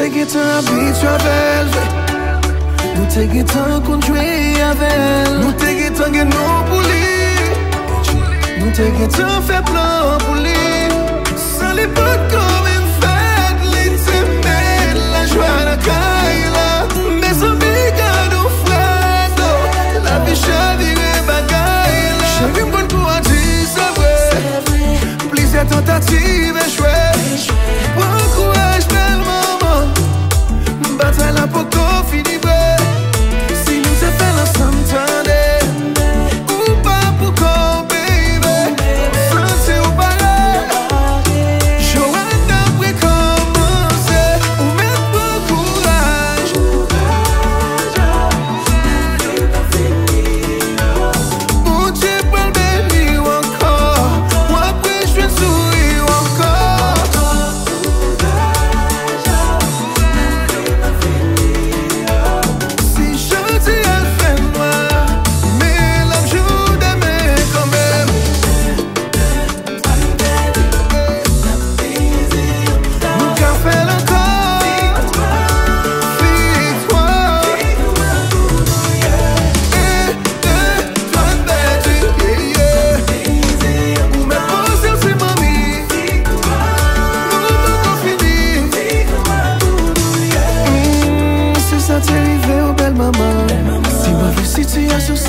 getan habitue avel Nou te getan konjwe avel Nou te getan gen nou pou li Nou te getan fe plan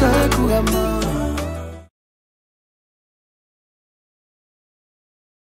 sakura mama